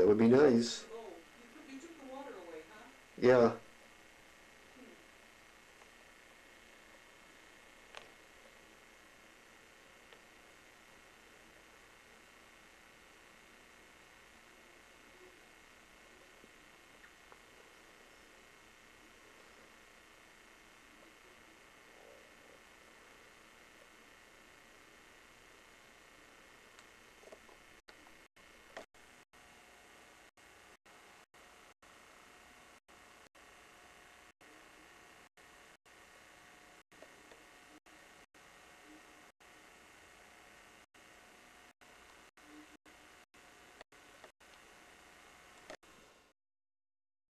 That would be nice. Yeah.